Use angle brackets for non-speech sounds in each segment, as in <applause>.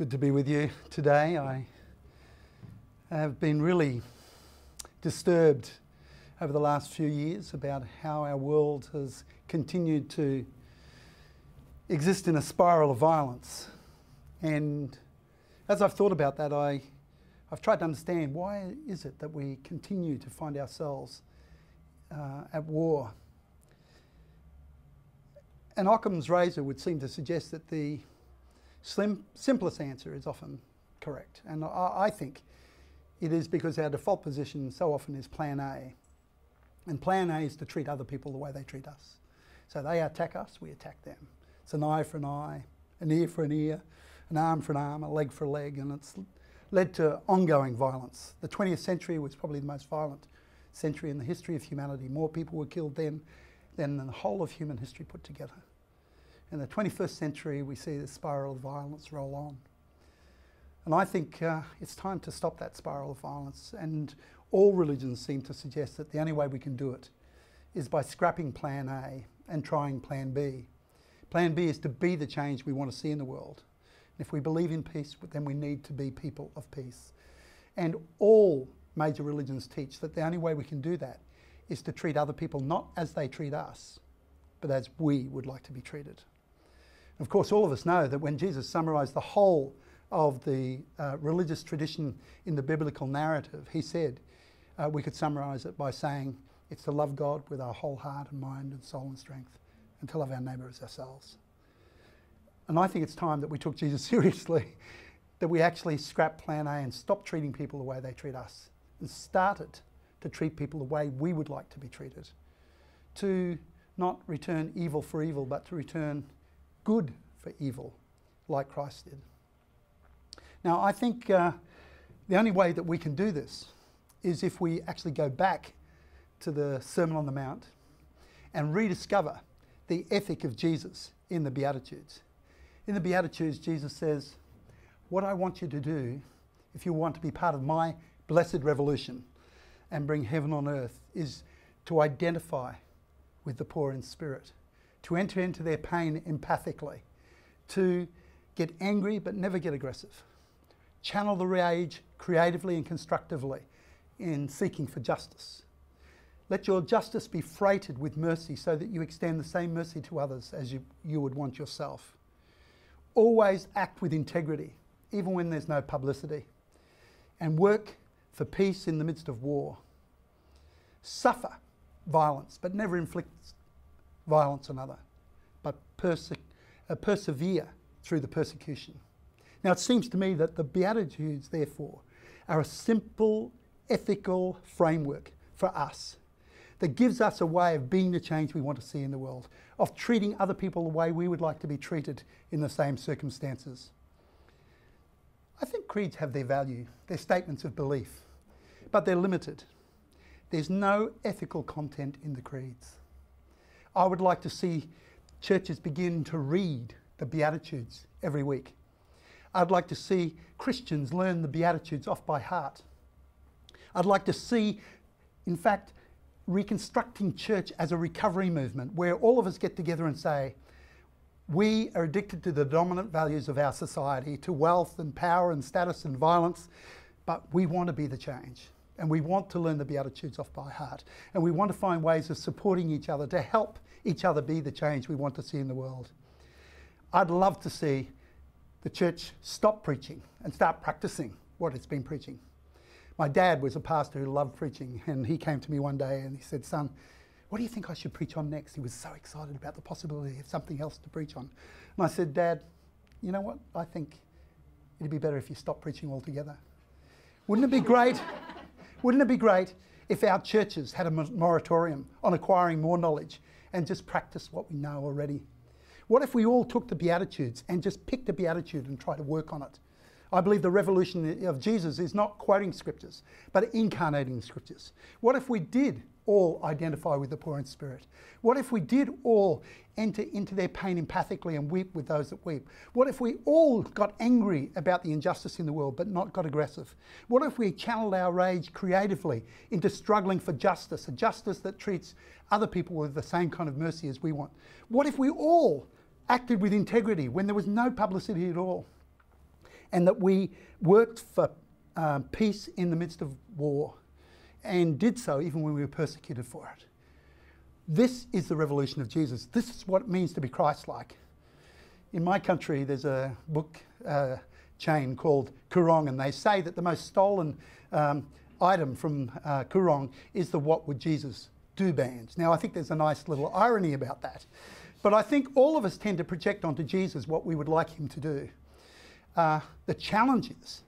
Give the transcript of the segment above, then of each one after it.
good to be with you today. I have been really disturbed over the last few years about how our world has continued to exist in a spiral of violence. And as I've thought about that, I, I've tried to understand why is it that we continue to find ourselves uh, at war. And Occam's razor would seem to suggest that the Slim, simplest answer is often correct. And I, I think it is because our default position so often is plan A. And plan A is to treat other people the way they treat us. So they attack us, we attack them. It's an eye for an eye, an ear for an ear, an arm for an arm, a leg for a leg, and it's led to ongoing violence. The 20th century was probably the most violent century in the history of humanity. More people were killed then than the whole of human history put together. In the 21st century, we see the spiral of violence roll on. And I think uh, it's time to stop that spiral of violence. And all religions seem to suggest that the only way we can do it is by scrapping plan A and trying plan B. Plan B is to be the change we want to see in the world. And if we believe in peace, then we need to be people of peace. And all major religions teach that the only way we can do that is to treat other people not as they treat us, but as we would like to be treated. Of course, all of us know that when Jesus summarized the whole of the uh, religious tradition in the biblical narrative, he said, uh, we could summarize it by saying, it's to love God with our whole heart and mind and soul and strength, and to love our neighbour as ourselves. And I think it's time that we took Jesus <laughs> seriously, that we actually scrap plan A and stop treating people the way they treat us, and started to treat people the way we would like to be treated. To not return evil for evil, but to return good for evil, like Christ did. Now, I think uh, the only way that we can do this is if we actually go back to the Sermon on the Mount and rediscover the ethic of Jesus in the Beatitudes. In the Beatitudes, Jesus says, What I want you to do, if you want to be part of my blessed revolution and bring heaven on earth, is to identify with the poor in spirit to enter into their pain empathically, to get angry but never get aggressive, channel the rage creatively and constructively in seeking for justice. Let your justice be freighted with mercy so that you extend the same mercy to others as you, you would want yourself. Always act with integrity, even when there's no publicity, and work for peace in the midst of war. Suffer violence, but never inflict violence another, but perse uh, persevere through the persecution. Now, it seems to me that the Beatitudes, therefore, are a simple ethical framework for us that gives us a way of being the change we want to see in the world, of treating other people the way we would like to be treated in the same circumstances. I think creeds have their value, they're statements of belief, but they're limited. There's no ethical content in the creeds. I would like to see churches begin to read the Beatitudes every week. I'd like to see Christians learn the Beatitudes off by heart. I'd like to see, in fact, reconstructing church as a recovery movement where all of us get together and say, we are addicted to the dominant values of our society, to wealth and power and status and violence, but we want to be the change and we want to learn the Beatitudes off by heart. And we want to find ways of supporting each other to help each other be the change we want to see in the world. I'd love to see the church stop preaching and start practicing what it's been preaching. My dad was a pastor who loved preaching, and he came to me one day and he said, Son, what do you think I should preach on next? He was so excited about the possibility of something else to preach on. And I said, Dad, you know what? I think it'd be better if you stopped preaching altogether. Wouldn't it be great? Wouldn't it be great if our churches had a moratorium on acquiring more knowledge and just practice what we know already? What if we all took the Beatitudes and just picked a Beatitude and tried to work on it? I believe the revolution of Jesus is not quoting scriptures, but incarnating scriptures. What if we did all identify with the poor in spirit? What if we did all enter into their pain empathically and weep with those that weep? What if we all got angry about the injustice in the world but not got aggressive? What if we channeled our rage creatively into struggling for justice, a justice that treats other people with the same kind of mercy as we want? What if we all acted with integrity when there was no publicity at all? And that we worked for um, peace in the midst of war and did so even when we were persecuted for it. This is the revolution of Jesus. This is what it means to be Christ like. In my country, there's a book uh, chain called Koorong, and they say that the most stolen um, item from uh, Koorong is the What Would Jesus Do bands. Now, I think there's a nice little irony about that. But I think all of us tend to project onto Jesus what we would like him to do. Uh, the challenge is,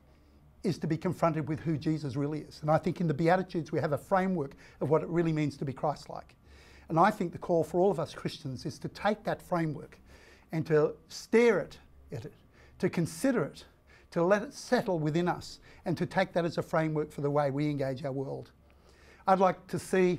is to be confronted with who Jesus really is. And I think in the Beatitudes we have a framework of what it really means to be Christ like. And I think the call for all of us Christians is to take that framework and to stare at it, to consider it, to let it settle within us, and to take that as a framework for the way we engage our world. I'd like to see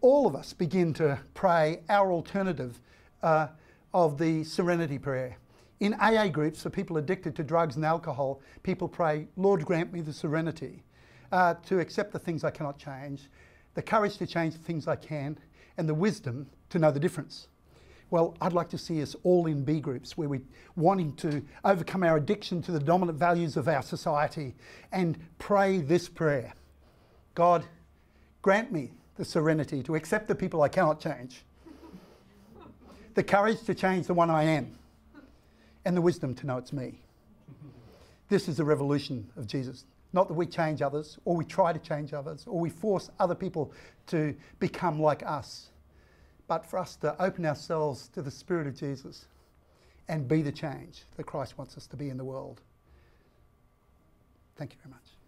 all of us begin to pray our alternative uh, of the serenity prayer. In AA groups for people addicted to drugs and alcohol, people pray, Lord, grant me the serenity uh, to accept the things I cannot change, the courage to change the things I can, and the wisdom to know the difference. Well, I'd like to see us all in B groups where we're wanting to overcome our addiction to the dominant values of our society and pray this prayer God, grant me the serenity to accept the people I cannot change, the courage to change the one I am, and the wisdom to know it's me. This is the revolution of Jesus. Not that we change others, or we try to change others, or we force other people to become like us, but for us to open ourselves to the Spirit of Jesus and be the change that Christ wants us to be in the world. Thank you very much.